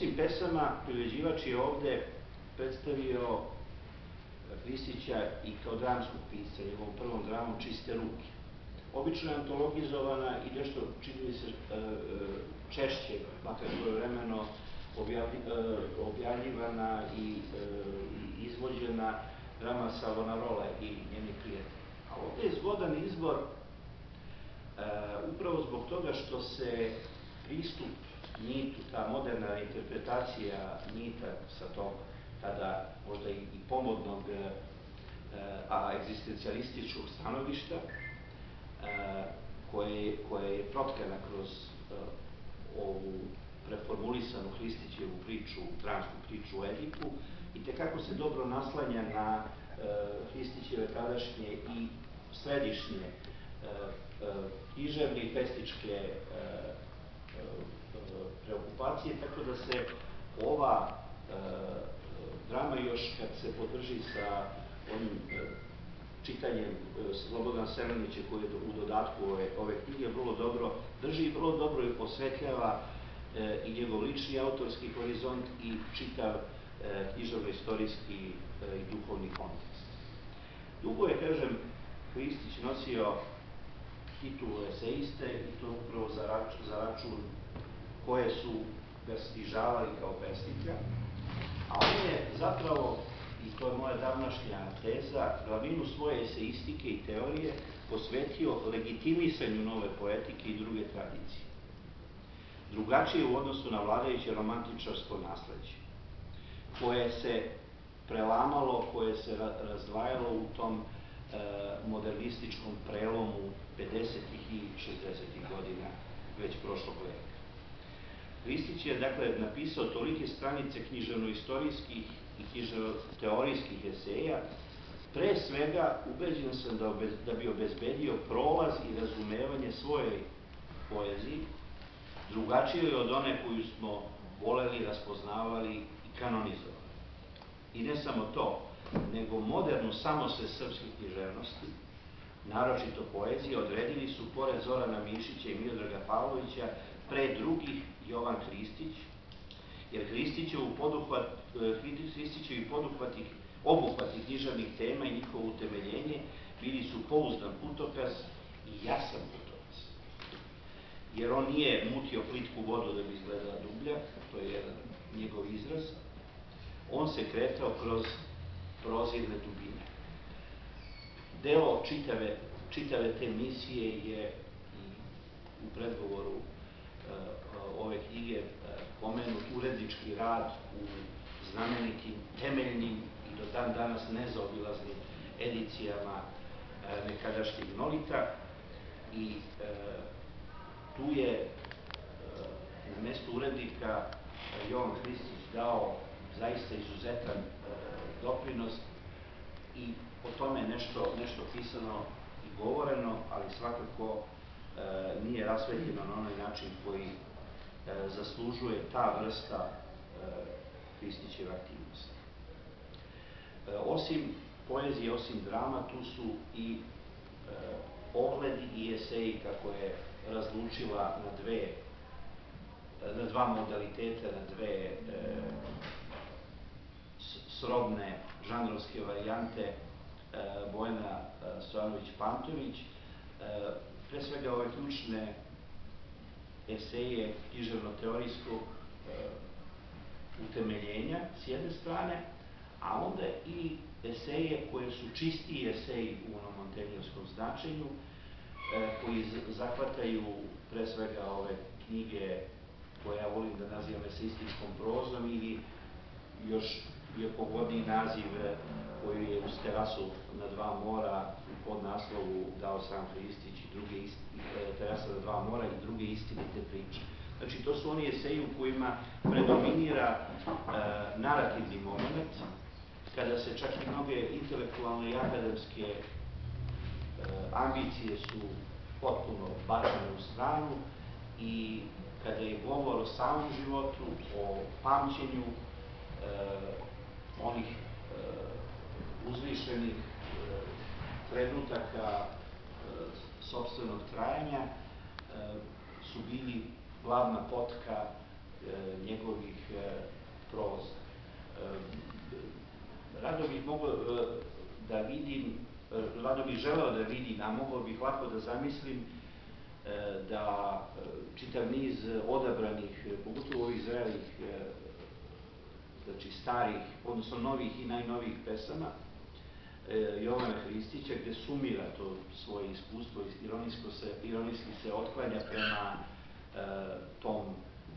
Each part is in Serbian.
Osim pesama, priređivač je ovde predstavio Hristića i kao dramskog pisca, njegovom prvom dramom Čiste ruke. Obično je antologizovana i nešto, čini mi se, e, e, češće, makar vremeno, objavljivana i izvođena drama Savonarola i njeni prijatelji. A ovde je zgodan izbor upravo zbog toga što se pristup mitu, ta moderna interpretacija mita sa tog tada možda i, pomodnog a egzistencijalističkog stanovišta koje, koje je protkana kroz ovu preformulisanu Hristićevu priču, dramsku priču o Edipu i tekako se dobro naslanja na Hristićeve tadašnje i središnje književne i pestičke preokupacije, tako da se ova drama još kad se podrži sa onim čitanjem Slobodan Selenića koji je u dodatku ove, knjige vrlo dobro drži i vrlo dobro je posvetljava i njegov lični autorski horizont i čitav književno-istorijski i duhovni kontekst. Dugo je, kažem, Hristić nosio titulu eseiste i to upravo za račun koje su ga stižavali kao pesnika, a on je zapravo, i to je moja davnašnja teza, glavinu svoje eseistike i teorije posvetio legitimisanju nove poetike i druge tradicije. Drugačije u odnosu na vladajuće romantičarsko nasledđe, koje se prelamalo, koje se razdvajalo u tom modernističkom prelomu 50. i 60. godina već prošlog veka. Ristić je dakle napisao tolike stranice književno-istorijskih i književno-teorijskih eseja, pre svega ubeđen sam da, da bi obezbedio prolaz i razumevanje svoje poeziji, drugačije od one koju smo voleli, raspoznavali i kanonizovali. I ne samo to, nego modernu samose srpske književnosti, naročito poezije, odredili su pored Zorana Mišića i Miodraga Pavlovića pre drugih Jovan Hristić, jer Hristićev poduhvat, Hristićevi poduhvati, obuhvati književnih tema i njihovo utemeljenje bili su pouzdan putokaz i jasan putokaz. Jer on nije mutio plitku vodu da bi izgledala dublja, to je jedan njegov izraz, on se kretao kroz prozirne dubine. Deo čitave, čitave te misije je u predgovoru ove knjige pomenut urednički rad u znamenitim, temeljnim i do dan danas nezaobilaznim edicijama nekadašnjeg Nolita. I tu je na mestu urednika Jovan Hristić dao zaista izuzetan doprinos i o tome nešto, nešto pisano i govoreno, ali svakako nije rasvetljeno na onaj način koji zaslužuje ta vrsta Hristićeve aktivnosti. Osim poezije, osim drama, tu su i ogledi i eseji kako je razlučila na dve na dva modaliteta, na dve srodne žanrovske varijante Bojana Stojanović-Pantović. Pre svega ove ključne eseje književno-teorijskog utemeljenja s jedne strane, a onda i eseje koje su čistiji eseji u onom montenjevskom značenju, koji zahvataju pre svega ove knjige koje ja volim da nazivam eseističkom prozom ili još je pogodniji naziv koji je uz terasu na dva mora pod naslovu dao sam Hristić i druge terasa na dva mora i druge istinite priče. Znači, to su oni eseji u kojima predominira e, narativni moment, kada se čak i mnoge intelektualne i akademske e, ambicije su potpuno bačene u stranu i kada je govor o samom životu, o pamćenju e, onih uzvišenih trenutaka sobstvenog trajanja, su bili glavna potka njegovih proza. Rado bih mogao da vidim, rado bih želeo da vidim, a mogao bih lako da zamislim da čitav niz odabranih, pogotovo ovih zrelih, znači starih, odnosno novih i najnovijih pesama, Jovana Hristića, gde sumira to svoje iskustvo, ironijsko se, ironijski se otklanja prema tom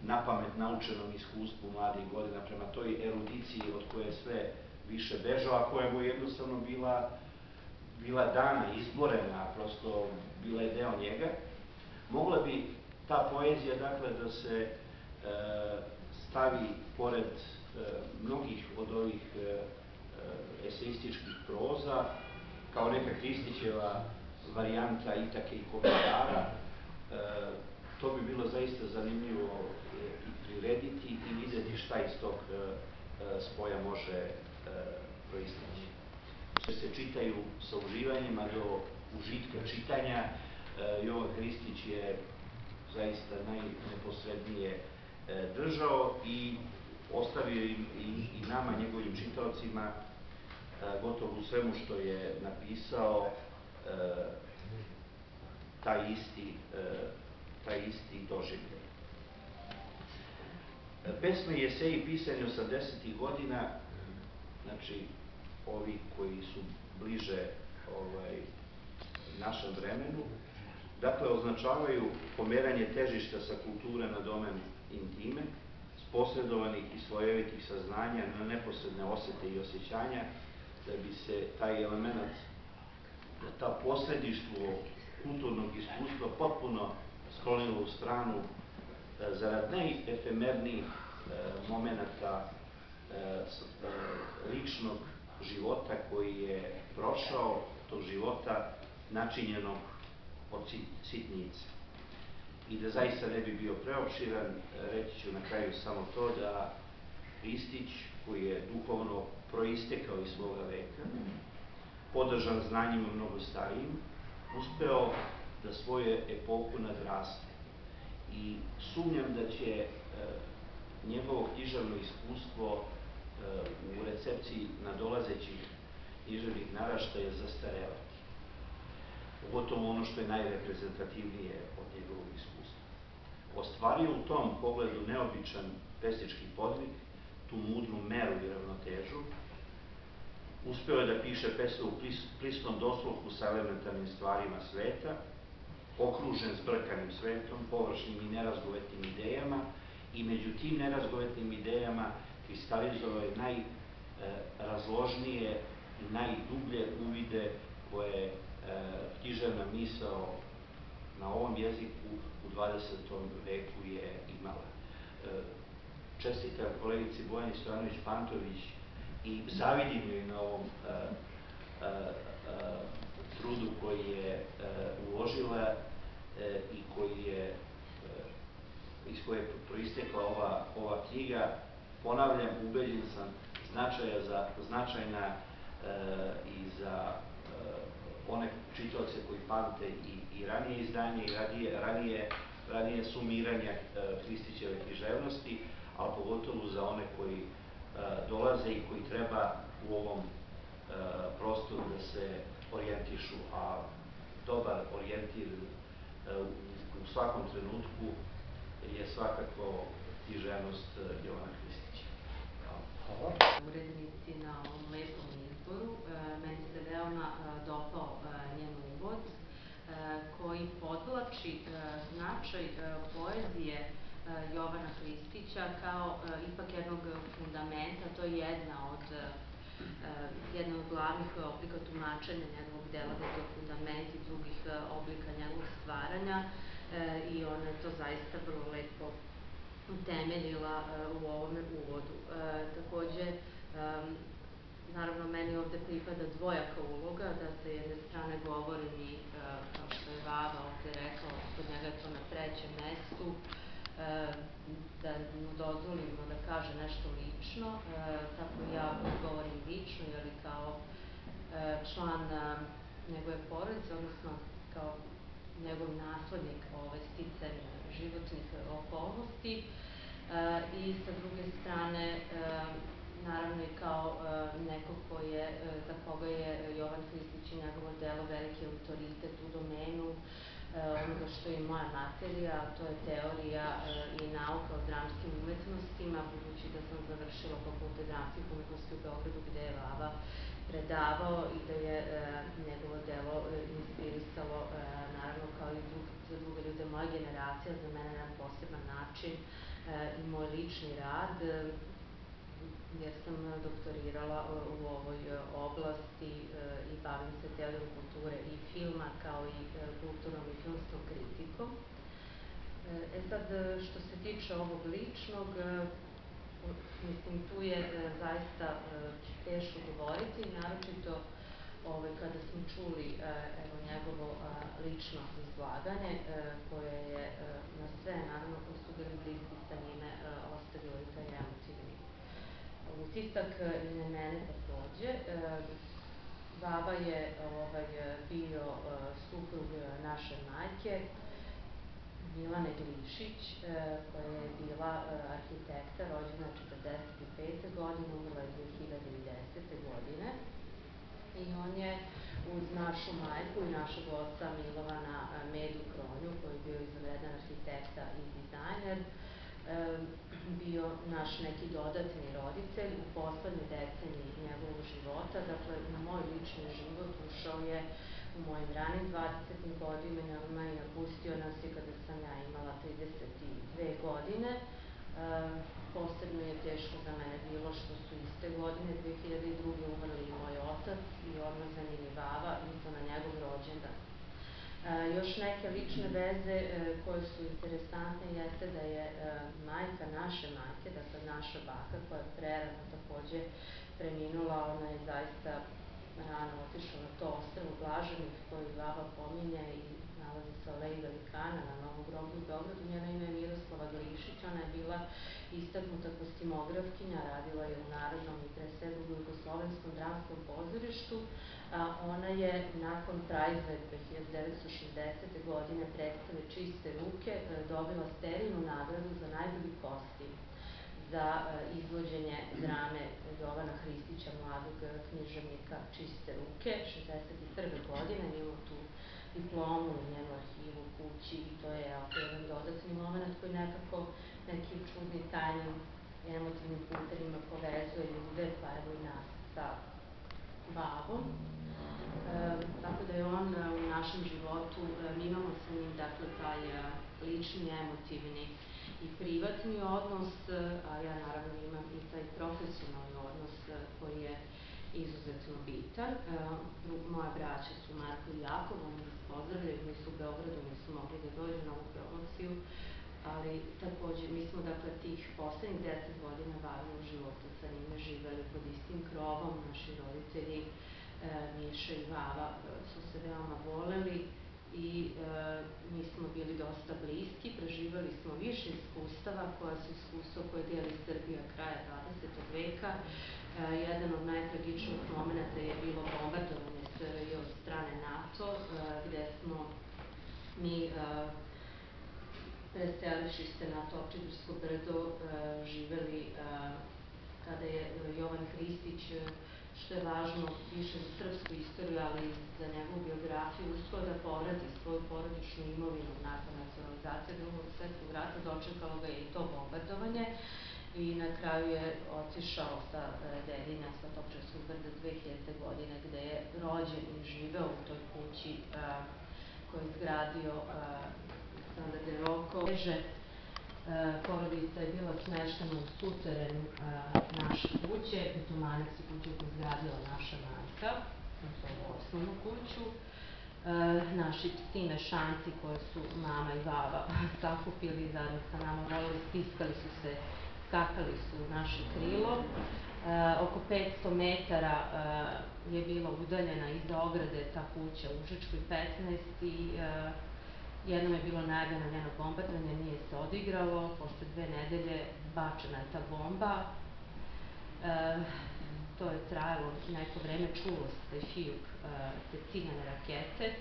napamet naučenom iskustvu mladih godina, prema toj erudiciji od koje sve više bežao, a koja mu jednostavno bila, bila dana, izborena, prosto bila je deo njega. Mogla bi ta poezija, dakle, da se e, stavi pored e, mnogih od ovih e, eseističkih proza, kao neka Kristićeva varijanta Itake i komentara. To bi bilo zaista zanimljivo i prirediti i videti šta iz tog spoja može proisteći. Se čitaju sa uživanjima do užitka čitanja, E, Jovan Hristić je zaista najneposrednije e, držao i ostavio im i, i nama, njegovim čitaocima, e, gotovo u svemu što je napisao, taj isti, taj isti doživljaj. Pesme i eseji pisani 80. godina, znači ovi koji su bliže ovaj, našem vremenu, Dakle, označavaju pomeranje težišta sa kulture na domen intime, posredovanih i svojevitih saznanja na neposredne osete i osjećanja, da bi se taj element, da ta posredništvo kulturnog iskustva potpuno sklonilo u stranu e, zarad najefemernijih e, momenta e, ličnog života koji je prošao, tog života načinjenog od sitnice. I da zaista ne bi bio preopširan, reći ću na kraju samo to da Ristić, koji je duhovno proistekao iz svoga veka, podržan znanjima mnogo starijim, uspeo da svoje epoku nadraste. I sumnjam da će e, njegovo književno iskustvo e, u recepciji nadolazećih književnih naraštaja zastarevati pogotovo ono što je najreprezentativnije od njegovog iskustva. Ostvario u tom pogledu neobičan pesnički podvig, tu mudru meru i ravnotežu, uspeo je da piše pesmu u prisnom doslovku sa elementarnim stvarima sveta, okružen zbrkanim svetom, površnim i nerazgovetnim idejama i među tim nerazgovetnim idejama kristalizovao je najrazložnije i najdublje uvide koje E, književna misao na ovom jeziku u 20. veku je imala. E, kolegici Bojani Stojanović-Pantović i zavidim joj na ovom e, trudu koji je uložila i koji je iz koje je proistekla ova, ova knjiga. Ponavljam, ubeđen sam značaja za, značajna i za one čitaoce koji pamte i, i ranije izdanje i ranije, ranije, sumiranja e, Hristićeve književnosti, ali pogotovo za one koji e, dolaze i koji treba u ovom e, prostoru da se orijentišu, a dobar orijentir e, u, svakom trenutku je svakako književnost e, Jovana Hristića. Hvala. Urednici na ovom lepom izboru. E, meni se veoma e, dopao e, njen uvod koji podvlači značaj poezije Jovana Hristića kao ipak jednog fundamenta, to je jedna od jedna od glavnih oblika tumačenja njegovog dela, da je to fundament i drugih oblika njegovog stvaranja i ona je to zaista vrlo lepo utemeljila u ovome uvodu. Takođe, naravno meni ovde pripada dvojaka uloga, da sa jedne strane govorim i, kao što je Vava ovde rekao, kod njega je to na trećem mestu, da mu dozvolimo da kaže nešto lično, tako ja govorim lično, jeli kao član njegove porodice, odnosno kao njegov naslednik ovaj, sticaj životnih okolnosti. i sa druge strane naravno i kao neko ko je, za koga je Jovan Hristić i njegovo delo veliki autoritet u domenu onoga što je moja materija, to je teorija i nauka o dramskim umetnostima, budući da sam završila fakultet dramskih umetnosti u Beogradu gde je Vava predavao i da je njegovo delo inspirisalo, naravno kao i za druge ljude moje generacije, za mene na poseban način i moj lični rad, jer sam doktorirala u ovoj oblasti i bavim se teorijom kulture i filma kao i kulturnom i filmskom kritikom. E sad, što se tiče ovog ličnog, mislim, tu je zaista teško govoriti, naročito ovaj, kada smo čuli evo, njegovo lično izlaganje, koje je na sve, naravno, koji su bili bliski sa njime, ostavilo i taj utisak i na mene takođe. Baba je ovaj, bio suprug naše majke, Milane Glišić, koja je bila arhitekta, rođena 45. godine, umrla je 2010. godine. I on je uz našu majku i našeg oca Milovana Medu Kronju, koji je bio izvanredan arhitekta i dizajner, bio naš neki dodatni roditelj u poslednje deceniji njegovog života, dakle u moj lični život ušao je u mojim ranim 20. godinama i napustio nas je kada sam ja imala 32 godine. Posebno je teško za mene bilo što su iste godine, 2002. umrli i moj otac i odmah za njim i baba, na njegov rođendan. Još neke lične veze koje su interesantne jeste da je majka naše majke, dakle naša baka koja je prerano takođe preminula, ona je zaista rano otišla na to ostravo Blaženih koji baba pominje i nalazi se Aleji Velikana na Novom groblju u Beogradu. Njena ime je Miroslava Glišić, ona je bila istaknuta kostimografkinja, radila je u Narodnom i pre Jugoslovenskom dramskom pozorištu. Ona je nakon Prajze 1960. godine predstave Čiste ruke dobila sterilnu nagradu za najbolji kostim za izvođenje drame Jovana Hristića, mladog književnika Čiste ruke, 61. godine, imamo tu diplomu u njenu arhivu kući i to je jedan dodatni moment koji nekako nekim čudnim, tajnim, emotivnim putevima povezuje ljude, pa evo i nas sa babom. E, tako da je on u našem životu, mi imamo sa njim dakle taj lični, emotivni i privatni odnos, a ja naravno imam i taj profesionalni odnos koji je izuzetno bitan. Moja braća su Marko i Jakov, oni nas pozdravljaju, nisu u Beogradu, nisu mogli da dođu na ovu promociju, ali takođe mi smo dakle tih poslednjih deset godina bavimo života sa njime živeli pod istim krovom, naši roditelji Miša i Vava su se veoma voleli i e, mi smo bili dosta bliski, preživali smo više iskustava koja su iskustva koje deli Srbija kraja 20. veka. E, jedan od najtragičnijih momenta je bilo bombardovanje SRJ od strane NATO, e, gde smo mi e, preseliši se na Topčidersko brdo e, živeli e, kada je Jovan Hristić što je važno više za srpsku istoriju, ali i za njegovu biografiju, uspio da povrati svoju porodičnu imovinu nakon nacionalizacije drugog svetskog rata, dočekalo ga je i to bombardovanje i na kraju je otišao sa dedinja sa Topčarskog brda 2000. godine gde je rođen i živeo u toj kući koju je izgradio Aleksandar De Roko. Teže porodica je bila smeštena u suterenu naše kuće, Petomanac je kuća koju izgradila naša majka, to je osnovnu kuću. Naši psi mešanci koje su mama i baba sakupili zajedno sa nama, volili, stiskali su se, skakali su u naše krilo. Oko 500 metara je bila udaljena iza ograde ta kuća u Užičkoj 15 i Jednom je bilo najavljeno njeno bombardovanje, nije se odigralo, posle dve nedelje bačena je ta bomba. E, to je trajalo neko vreme, čulo se taj fijuk te ciljane rakete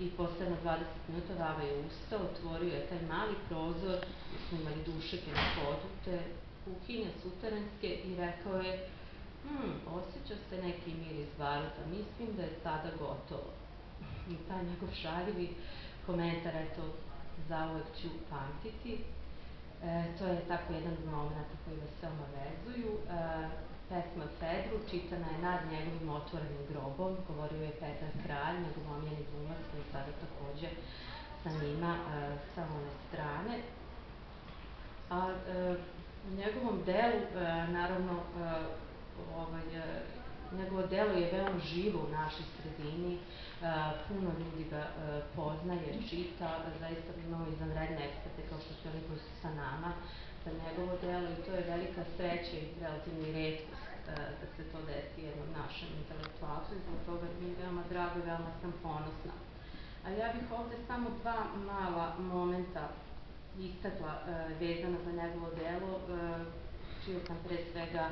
i posle jedno 20 minuta Vava je ustao, otvorio je taj mali prozor, smo imali dušike na podu, te kuhinje suterenske i rekao je hm, osjeća se neki miris baruta, mislim da je sada gotovo. I taj njegov šaljivi komentar, eto, zauvek ću pamtiti. E, to je tako jedan od momenta koji vas veoma vezuju. E, pesma Fedru čitana je nad njegovim otvorenim grobom, govorio je Petar Kralj, njegov omiljeni glumac koji sada takođe sa njima e, sa one strane. A e, u njegovom delu, e, naravno, e, ovaj, e, njegovo delo je veoma živo u našoj sredini, e, puno ljudi ga e, poznaje, čita, zaista imamo izvanredne eksperte kao što su oni koji su sa nama za njegovo delo i to je velika sreća i relativno i redkost da se to desi jednom našem intelektualcu i zbog toga mi je veoma drago i veoma sam ponosna. A ja bih ovde samo dva mala momenta istakla vezana za njegovo delo, čiju sam pre svega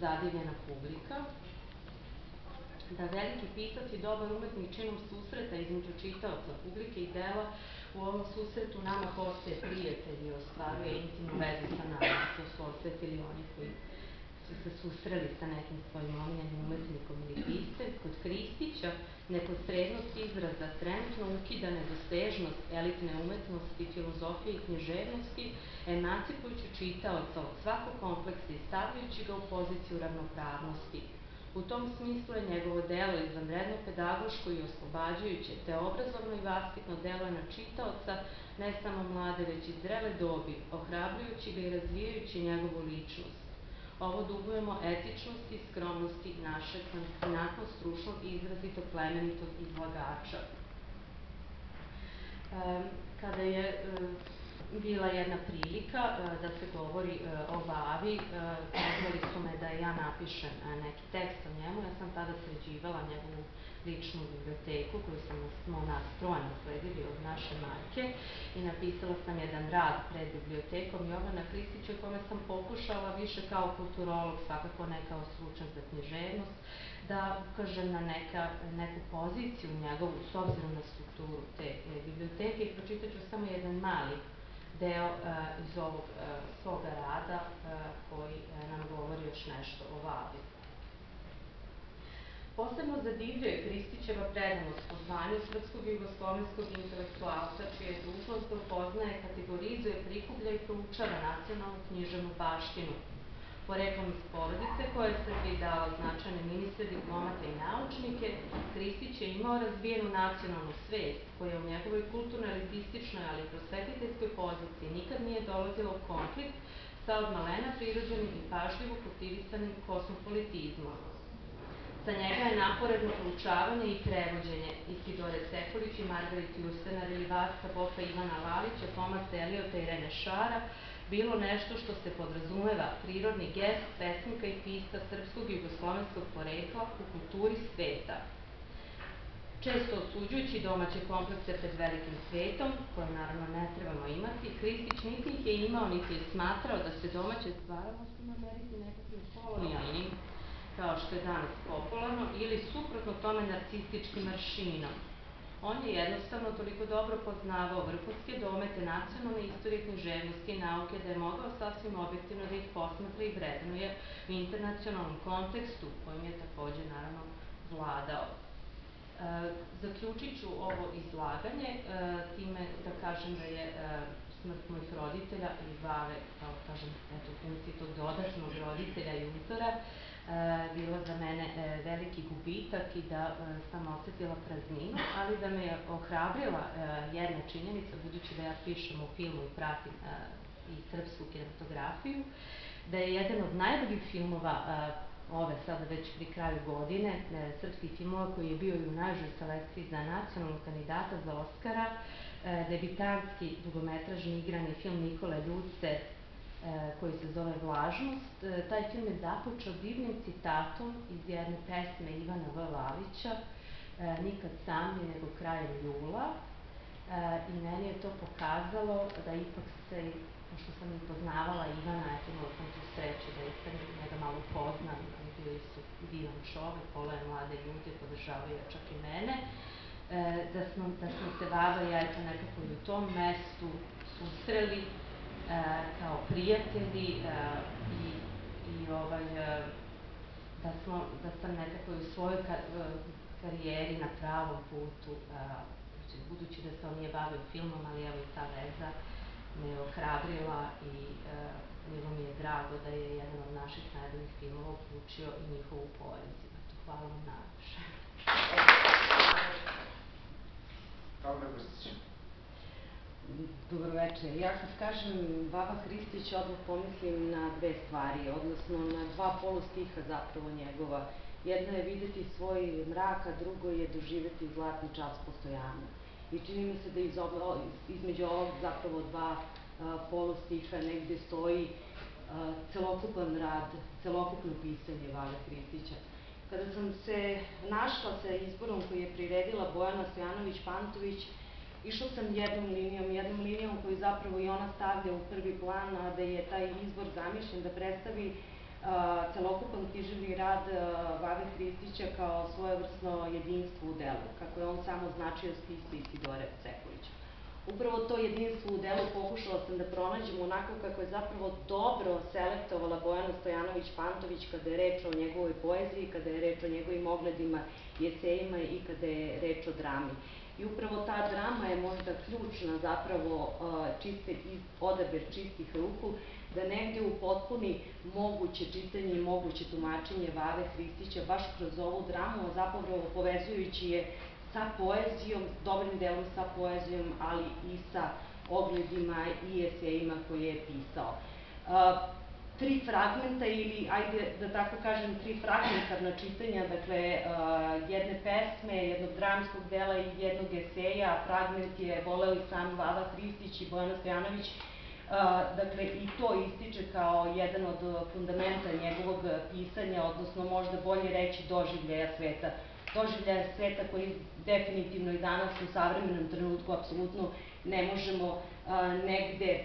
zadivljena publika, da veliki pisac i dobar umetnik činom susreta između čitaoca, publike i dela u ovom susretu nama postaje prijatelj i ostvaruje intimnu vezu sa nama. To su osvetili oni koji su se susreli sa nekim svojim omiljenim umetnikom ili piscem. Kod Kristića neposrednost izraza trenutno ukida nedostežnost elitne umetnosti, filozofije i književnosti, emancipujući čitaoca od svakog kompleksa i stavljajući ga u poziciju ravnopravnosti. U tom smislu je njegovo delo izvanredno pedagoško i oslobađajuće, te obrazovno i vaspitno delo na čitaoca, ne samo mlade, već i zrele dobi, ohrabrujući ga i razvijajući njegovu ličnost. Ovo dugujemo etičnosti i skromnosti našeg fascinantno stručnog i izrazito plemenitog izlagača. Kada je bila jedna prilika da se govori o Vavi, pozvali su me da ja napišem neki tekst o njemu, ja sam tada sređivala njegovu ličnu biblioteku koju smo nas troje nasledili od naše majke i napisala sam jedan rad pred bibliotekom Jovana Kristića kome sam pokušala više kao kulturolog, svakako ne kao stručan za književnost, da ukažem na neka, neku poziciju njegovu s obzirom na strukturu te e, biblioteke i pročitat ću samo jedan mali deo uh, iz ovog uh, svoga rada uh, koji nam govori još nešto o Vavi. Posebno zadivljuje Kristićeva predanost po zvanju srpskog jugoslovenskog intelektualca, čija je dužnost da upoznaje, kategorizuje, prikuplja i proučava nacionalnu književnu baštinu. Poreklom iz porodice koja je Srbiji dala značajne ministre, diplomate i naučnike, Kristić je imao razvijenu nacionalnu svest koja u njegovoj kulturno-lingvističnoj, ali i prosvetiteljskoj poziciji nikad nije dolazila u konflikt sa od malena prirođenim i pažljivo kultivisanim kosmopolitizmom. Sa njega je naporedno proučavanje i prevođenje Isidore Sekulić i Margaret Justenar ili Vaska Boka Ivana Lalića, Tomasa Eliota i Rene Šara, bilo nešto što se podrazumeva prirodni gest pesnika i pisa srpskog i jugoslovenskog porekla u kulturi sveta. Često osuđujući domaće komplekse pred velikim svetom, koje naravno ne trebamo imati, Kristić niti ih je imao, niti je smatrao da se domaće stvaralnostima meriti nekakvim kolonijalnim kao što je danas popularno, ili suprotno tome narcističkim maršinom. On je jednostavno toliko dobro poznavao vrhunske domete nacionalne istorije književnosti i nauke da je mogao sasvim objektivno da ih posmatra i vrednuje u internacionalnom kontekstu kojim je takođe naravno vladao. E, zaključit ću ovo izlaganje e, time da kažem da je e, smrt mojih roditelja i Vave, kao kažem, eto, funkciji tog dodatnog roditelja i uzora, bilo za mene e, veliki gubitak i da e, sam osetila prazninu, ali da me je ohrabrila e, jedna činjenica, budući da ja pišem o filmu i pratim i srpsku kinematografiju, da je jedan od najboljih filmova ove sada već pri kraju godine, srpskih filmova koji je bio i u najžoj selekciji za nacionalnog kandidata za Oscara, debitanski dugometražni igrani film Nikole Ljuce koji se zove Vlažnost. E, taj film je započeo divnim citatom iz jedne pesme Ivana V. Lavića, e, nikad sam je nego krajem jula. I meni je to pokazalo da ipak se, pošto sam i poznavala Ivana, eto imala sam tu sreću da ipak njega malo poznam, bili su divan čovek, polo je mlade ljude, podržavaju čak i mene. e, da, smo, da smo se Vava i ja eto nekako i u tom mestu susreli e, kao prijatelji e, i, i ovaj, e, da, smo, da sam nekako u svojoj ka, e, karijeri na pravom putu, e, znači, budući da se on nije bavio filmom, ali evo i ta veza me ohrabrila i e, bilo mi je drago da je jedan od naših najboljih filmova uključio i njihovu poeziju. Hvala vam najviše. Pavle Brstić. Dobro večer. Ja kad kažem Baba Hristić, odmah pomislim na dve stvari, odnosno na dva polustiha zapravo njegova. Jedno je videti svoj mrak, a drugo je doživeti zlatni čas postojanja. I čini mi se da iz između ovog zapravo dva a, polustiha negde stoji celokupan rad, celokupno pisanje Vale Hristića. Kada sam se našla sa izborom koji je priredila Bojana Stojanović-Pantović, Išla sam jednom linijom, jednom linijom koju zapravo i ona stavlja u prvi plan, a da je taj izbor zamišljen da predstavi celokupan književni rad Vave Hristića kao svojevrsno jedinstvo u delu, kako je on samo značio spisi Isidore Sekulića. Upravo to jedinstvo u delu pokušala sam da pronađem onako kako je zapravo dobro selektovala Bojana Stojanović-Pantović kada je reč o njegovoj poeziji, kada je reč o njegovim ogledima i esejima i kada je reč o drami. I upravo ta drama je možda ključna zapravo čiste, odabir čistih ruku, da negde potpuni moguće čitanje i moguće tumačenje Vave Hristića baš kroz ovu dramu, a zapravo povezujući je sa poezijom, dobrim delom sa poezijom, ali i sa ogledima i esejima koje je pisao tri fragmenta ili, ajde da tako kažem, tri fragmentarna čitanja, dakle, uh, jedne pesme, jednog dramskog dela i jednog eseja, fragment je voleo i sam Vava Hristić i Bojana Stojanović, Uh, dakle, i to ističe kao jedan od fundamenta njegovog pisanja, odnosno možda bolje reći doživljaja sveta. Doživljaja sveta koji definitivno i danas u savremenom trenutku apsolutno ne možemo uh, negde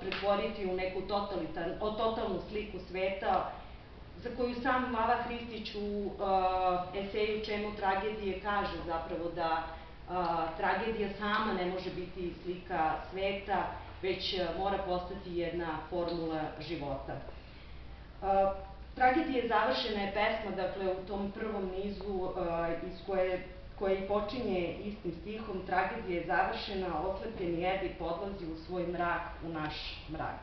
pretvoriti u neku totalitar, o totalnu sliku sveta, za koju sam Mava Hristić u eseju Čemu tragedije kaže zapravo da tragedija sama ne može biti slika sveta, već mora postati jedna formula života. Tragedija završena je pesma, dakle, u tom prvom nizu iz koje koja i počinje istim stihom, tragedija je završena, oslepljeni Edip odlazi u svoj mrak, u naš mrak.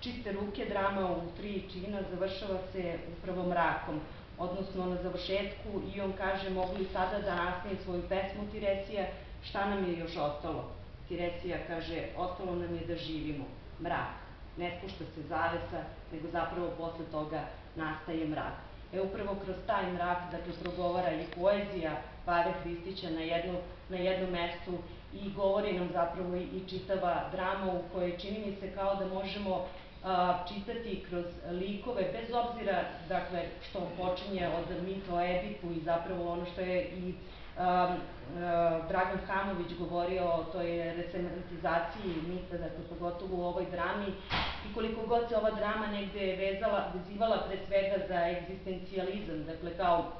Čiste ruke drama u tri čina završava se upravo mrakom, odnosno na završetku i on kaže mogu li sada da nastavim svoju pesmu Tiresija, šta nam je još ostalo? Tiresija kaže, ostalo nam je da živimo, mrak. Ne spušta se zavesa, nego zapravo posle toga nastaje mrak. E upravo kroz taj mrak, dakle, progovara i poezija, Vade Hristića na, jednu, na jednom mestu i govori nam zapravo i, i čitava drama u kojoj čini mi se kao da možemo a, čitati kroz likove, bez obzira dakle, što počinje od mita o Edipu i zapravo ono što je i a, Dragan Hamović govorio o toj resemantizaciji mita, dakle, pogotovo u ovoj drami. I koliko god se ova drama negde vezala, vezivala pre svega za egzistencijalizam, dakle kao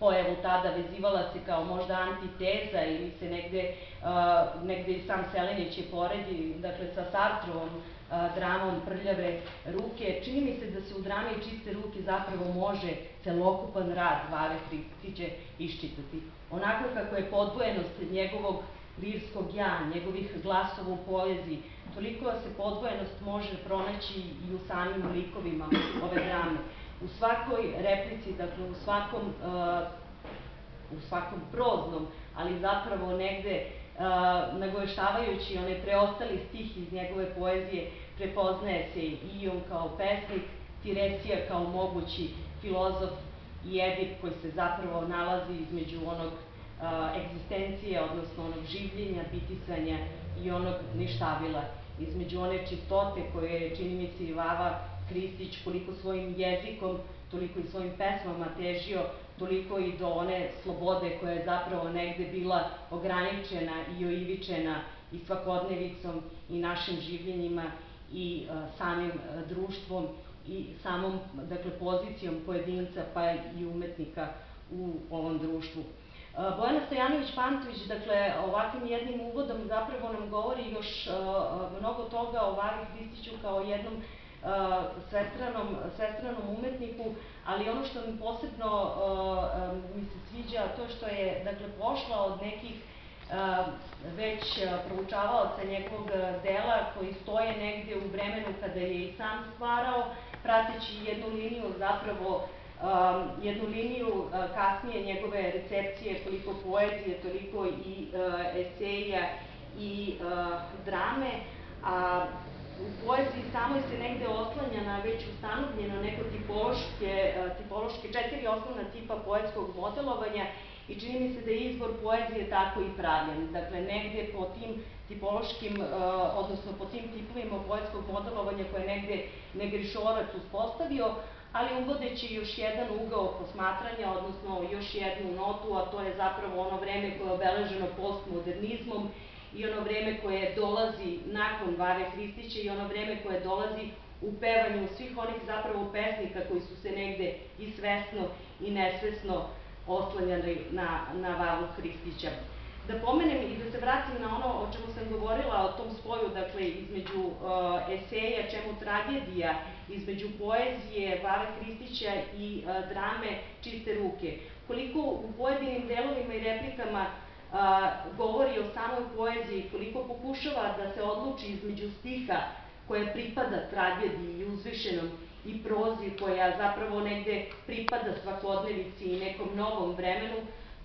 pojavu tada vezivala se kao možda antiteza ili se negde, uh, negde sam Selenić je poredi, dakle sa Sartrovom uh, dramom Prljave ruke. Čini mi se da se u drami Čiste ruke zapravo može celokupan rad Vare Hristiće iščitati. Onako kako je podvojenost njegovog lirskog ja, njegovih glasova u poeziji, toliko se podvojenost može pronaći i u samim likovima ove drame u svakoj replici, dakle u svakom, uh, u svakom proznom, ali zapravo negde uh, nagoveštavajući onaj preostali stih iz njegove poezije, prepoznaje se i on kao pesnik, Tiresija kao mogući filozof i Edip koji se zapravo nalazi između onog uh, egzistencije, odnosno onog življenja, bitisanja i onog ništavila, između one čistote koje je, čini mi se, i Vava Kristić koliko svojim jezikom, toliko i svojim pesmama težio, toliko i do one slobode koja je zapravo negde bila ograničena i oivičena i svakodnevicom i našim življenjima i a, samim a, društvom i samom dakle, pozicijom pojedinca pa i umetnika u ovom društvu. Bojana Stojanović-Pantović, dakle, ovakvim jednim uvodom zapravo nam govori još mnogo toga o Vavi Hristiću kao jednom svestranom, svestranom umetniku, ali ono što mi posebno uh, um, mi se sviđa, to što je dakle, pošla od nekih već proučavaoca njegovog dela koji stoje negde u vremenu kada je i sam stvarao, prateći jednu liniju zapravo jednu liniju kasnije njegove recepcije, koliko poezije, toliko i eseja i drame, a u poeziji samoj se negde oslanja na već ustanovljeno neko tipološke, tipološke četiri osnovna tipa poetskog modelovanja i čini mi se da je izbor poezije tako i pravljen. Dakle, negde po tim tipološkim, odnosno po tim tipovima poetskog modelovanja koje negde Negrišorac uspostavio, ali uvodeći još jedan ugao posmatranja, odnosno još jednu notu, a to je zapravo ono vreme koje je obeleženo postmodernizmom i ono vreme koje dolazi nakon Vare Hristića i ono vreme koje dolazi u pevanju svih onih zapravo pesnika koji su se negde i svesno i nesvesno oslanjali na, na Vavu Hristića. Da pomenem i da se vratim na ono o čemu sam govorila, o tom spoju, dakle, između uh, eseja, čemu tragedija, između poezije Vave Hristića i uh, drame Čiste ruke. Koliko u pojedinim delovima i replikama uh, govori o samoj poeziji, koliko pokušava da se odluči između stiha koje pripada tragediji i uzvišenom i prozi koja zapravo negde pripada svakodnevici i nekom novom vremenu,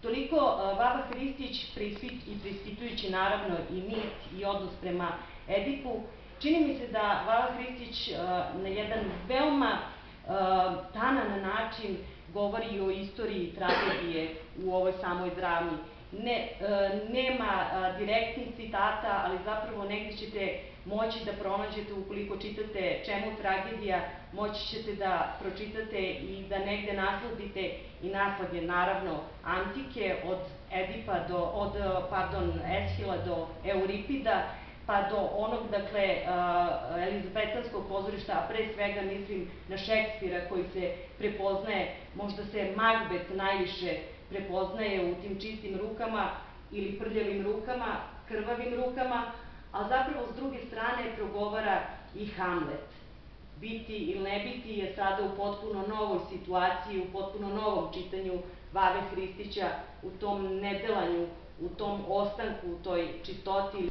toliko Vava Hristić i prispitujući naravno i mit i odnos prema Edipu, čini mi se da Vava Hristić na jedan veoma tanan način govori o istoriji tragedije u ovoj samoj drami. Ne, nema direktnih citata, ali zapravo negde ćete moći da pronađete ukoliko čitate čemu tragedija, moći ćete da pročitate i da negde nasledite i naslad je naravno antike od Edipa do, od, pardon, Eshila do Euripida, pa do onog, dakle, Elizabetanskog pozorišta, a pre svega mislim na Šekspira koji se prepoznaje, možda se Magbet najviše prepoznaje u tim čistim rukama ili prljavim rukama, krvavim rukama, a zapravo s druge strane progovara i Hamlet. Biti ili ne biti je sada u potpuno novoj situaciji, u potpuno novom čitanju Vave Hristića, u tom nedelanju, u tom ostanku, u toj čistoti.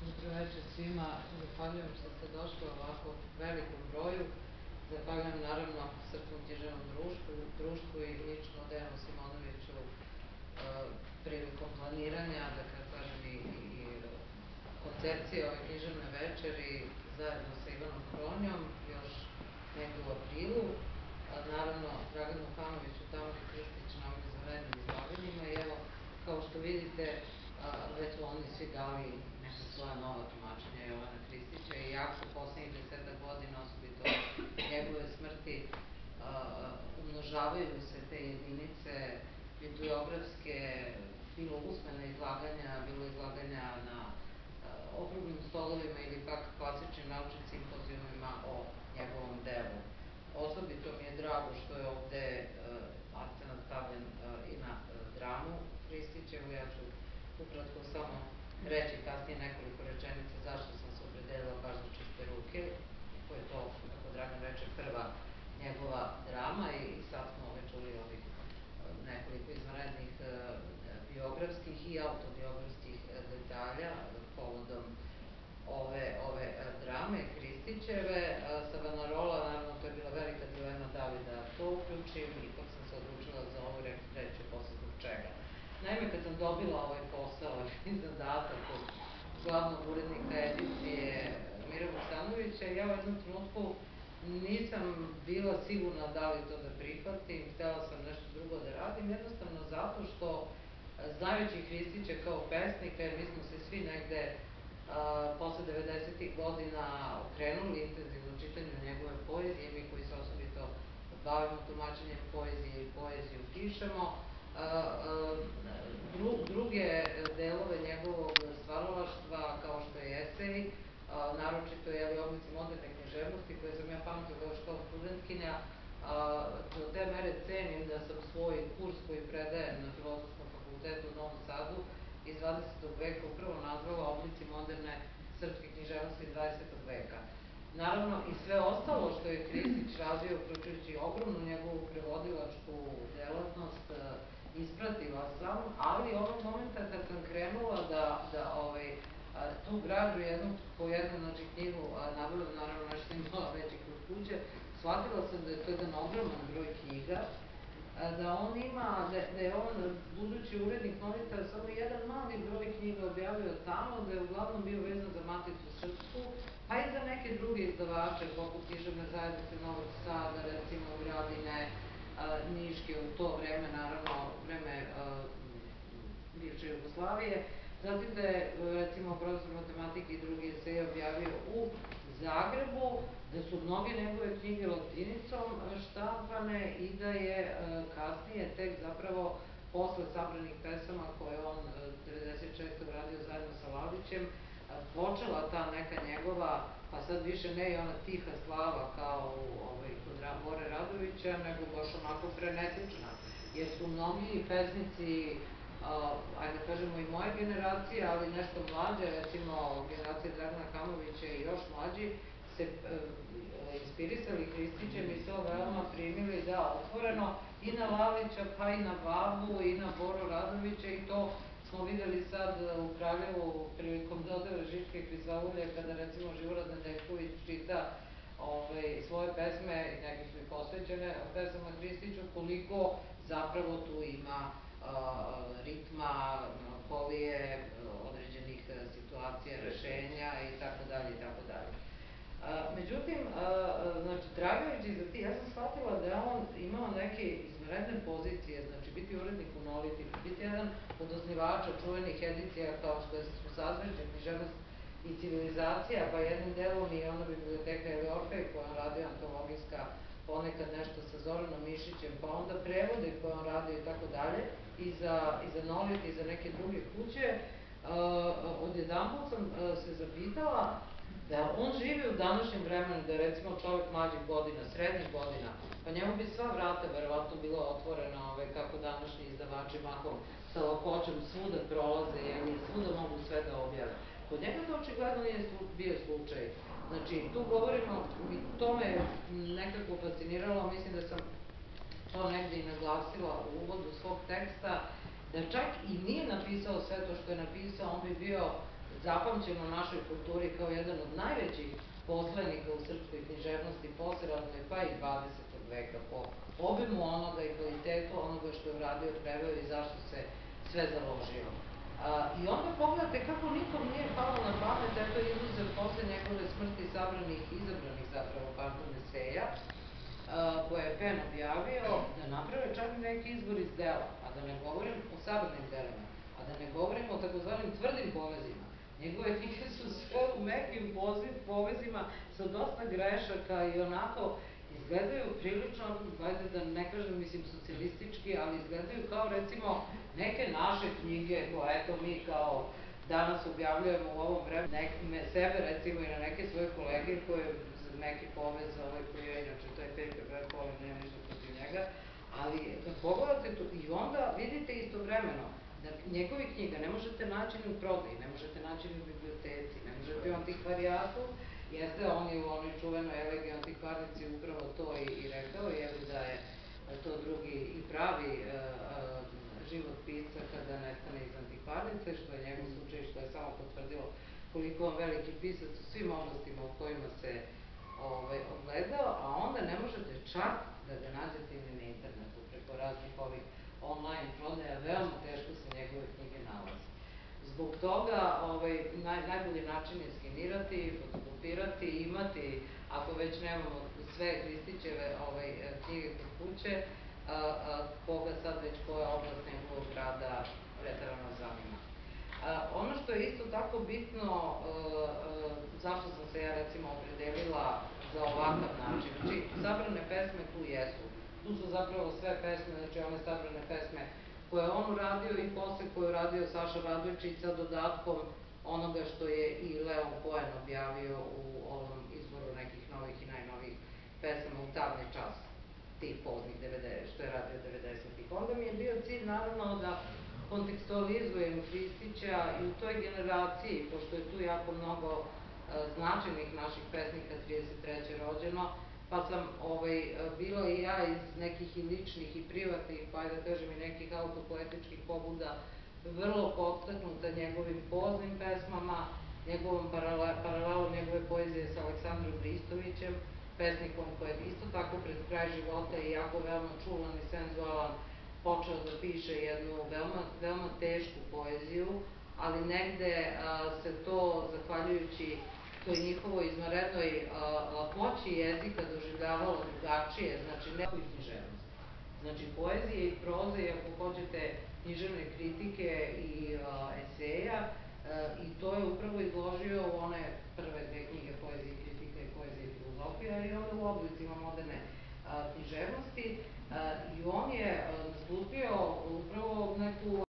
Dobro večer svima, zahvaljujem što ste došli ovako velikom broju, zahvaljujem naravno Srpskom književnom društvu, društvu i lično Dejanu Simonoviću prilikom planiranja, da kažem i, i koncepcije ove književne večeri zajedno sa Ivanom Kronjom još negde u aprilu. A, naravno, Draganu Hanoviću, Tamari Krstić na ovim izvanrednim izlaganjima i evo, kao što vidite, a, već oni svi dali neka svoja nova tumačenja Jovana Kristića i jako poslednjih deseta godina, osobito njegove smrti, a, umnožavaju se te jedinice bibliografske, bilo usmene izlaganja, bilo izlaganja na uh, okruglim stolovima ili pak klasičnim naučnim simpozijumima o njegovom delu. Osobito mi je drago što je ovde uh, akcenat stavljen uh, i na uh, dramu Hristićevu. Ja ću ukratko samo reći kasnije nekoliko rečenica zašto sam se opredelila baš za čiste ruke, koja je to, kako Dragan reče, prva njegova drama i sad smo ove čuli ovih nekoliko izvanrednih biografskih i autobiografskih e, detalja povodom ove, ove e, drame Kristićeve. Savanarola, naravno, to je bila velika dilema da li da to uključim, ipak sam se odlučila za ovo i reću posle zbog čega. Naime, kad sam dobila ovaj posao i zadatak od glavnog urednika edicije Mira Vuksanovića, ja u jednom trenutku nisam bila sigurna da li to da prihvatim, htela sam nešto drugo da radim, jednostavno zato što znajući Hristića kao pesnika, jer mi smo se svi negde a, posle 90. godina okrenuli intenzivno čitanju njegove poezije, mi koji se osobito bavimo tumačenjem poezije i poeziju pišemo. A, a, dru, druge delove njegovog stvaralaštva, kao što je esej, naročito je li oblici moderne književnosti koje sam ja pamtila još kao studentkinja, do te mere cenim da sam svoj kurs koji predajem na Filozofskom fakultetu u Novom Sadu iz 20. veka upravo nazvala oblici moderne srpske književnosti 20. veka. Naravno, i sve ostalo što je Kristić radio, uključujući ogromnu njegovu prevodilačku delatnost, e, ispratila sam, ali onog momenta kad sam krenula da, da ovaj, tu građu jednu po jednu znači, knjigu nabavljam, naravno nešto imala veći kroz kuće, shvatila sam da je to jedan ogroman broj knjiga, da on ima, da, da je on budući urednik novitara samo jedan mali broj knjiga objavio tamo, da je uglavnom bio vezan za Maticu Srpsku, pa i za neke druge izdavače, poput književne zajednice Novog Sada, recimo Gradine, Niške u to vreme, naravno, vreme bivše Jugoslavije, zatim da je, recimo, profesor matematike i drugi esej objavio u Zagrebu, da su mnoge njegove knjige latinicom štampane i da je kasnije tek zapravo posle sabranih pesama koje on 96. uradio zajedno sa Lalićem, počela ta neka njegova, pa sad više ne i ona tiha slava kao ovaj, kod Bore Radovića, nego baš onako frenetična, jer su mnogi pesnici ajde da kažemo i moje generacije, ali nešto mlađe, recimo generacije Dragana Kamovića i još mlađi, se uh, inspirisali Hristićem i to veoma primili, da, otvoreno, i na Lalića, pa i na Babu, i na Boru Radovića i to smo videli sad u Kraljevu prilikom dodele Žičke krizaulje, kada recimo Živorad Nedeljković čita ovaj, svoje pesme, nekih su i posvećene pesama Hristiću, koliko zapravo tu ima ritma, melankolije, određenih situacija, rešenja i tako dalje i tako dalje. Međutim, znači, tragajući za ti, ja sam shvatila da je on imao neke izvredne pozicije, znači biti urednik u Noliti, biti jedan od osnivača čuvenih edicija kao što su sazvežđe, književnost i civilizacija, pa jednim delom i ona biblioteka ili Orfej koja on radio, antologijska, ponekad nešto sa Zoranom Mišićem, pa onda prevode koje on radio i tako dalje, i za, i za Novit i za neke druge kuće, uh, odjedan sam uh, se zapitala da on živi u današnjem vremenu, da recimo čovjek mlađih godina, srednjih godina, pa njemu bi sva vrata verovatno bila otvorena, ove, kako današnji izdavači mahom sa lakoćem svuda prolaze, jer svuda mogu sve da objave. Kod njega to očigledno nije bio slučaj. Znači, tu govorimo, to me nekako fasciniralo, mislim da sam to negde i naglasila u uvodu svog teksta, da čak i nije napisao sve to što je napisao, on bi bio zapamćen u našoj kulturi kao jedan od najvećih poslenika u srpskoj književnosti posleratnoj pa i 20. veka po obimu onoga i kvalitetu onoga što je uradio, preveo i zašto se sve založio. A, I onda pogledate kako nikom nije palo na pamet, eto izuzev posle njegove smrti sabranih, izabranih zapravo, pardon, eseja, koje je Pen objavio, da naprave čak neki izbor iz dela, a da ne govorim o sabranim delima, a da ne govorim o takozvanim tvrdim povezima. Njegove knjige su sve u mekim povezima sa dosta grešaka i onako izgledaju prilično, vajde da ne kažem, mislim, socijalistički, ali izgledaju kao recimo neke naše knjige koje, eto, mi kao danas objavljujemo u ovom vremenu, nek, sebe recimo i na neke svoje kolege koje neki povez ovaj koji je inače, to je PPB povez, nema ništa protiv njega, ali kad pogledate to, i onda vidite istovremeno da njegovi knjiga ne možete naći ni u prodaji, ne možete naći ni u biblioteci, ne možete u antikvarijatu, jeste on je u onoj čuvenoj elegi antikvarnici upravo to i, i rekao, je da je to drugi i pravi uh, uh, život pisca kada nestane iz antikvarnice, što je njegov slučaj, što je samo potvrdilo koliko on veliki pisac u svim oblastima u kojima se ovaj, ogledao, a onda ne možete čak da ga nađete ni na internetu preko raznih ovih online prodaja, veoma teško se njegove knjige nalazi. Zbog toga ovaj, naj, najbolji način je skenirati, fotokopirati, imati, ako već nemamo sve Kristićeve ovaj, knjige kod kuće, a, a, koga sad već koja oblast njegovog rada pretarano zanima. A, ono što je isto tako bitno, a, a, zašto sam se ja recimo opredelila za ovakav način. Znači, sabrane pesme tu jesu. Tu su zapravo sve pesme, znači one sabrane pesme koje on uradio i posle koje je uradio Saša Radojčić sa dodatkom onoga što je i Leo Cohen objavio u ovom izvoru nekih novih i najnovijih pesama u tamni čas tih poznih 90, što je radio 90-ih. Onda mi je bio cilj naravno da kontekstualizujem Hristića i u toj generaciji, pošto je tu jako mnogo e, značajnih naših pesnika 33. rođeno, pa sam ovaj, bila i ja iz nekih i ličnih i privatnih, pa da kažem i nekih autopoetičkih pobuda, vrlo podstaknuta njegovim poznim pesmama, njegovom parale, paralelom njegove poezije sa Aleksandrom Bristovićem, pesnikom koji je isto tako pred kraj života i jako veoma čuvan i senzualan počeo da piše jednu veoma, veoma tešku poeziju, ali negde a, se to, zahvaljujući toj njihovoj izvanrednoj lakoći jezika doživljavalo drugačije, znači ne i književnost. Znači poezije i proze ako hoćete književne kritike i a, eseja a, i to je upravo izložio u one prve dve knjige poezije i kritika i poezije i filozofija i onda u oblicima moderne književnosti i on je nastupio upravo neku